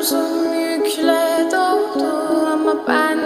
omzum yükle doldu ama ben